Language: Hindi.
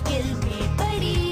मुश्किल में पड़ी।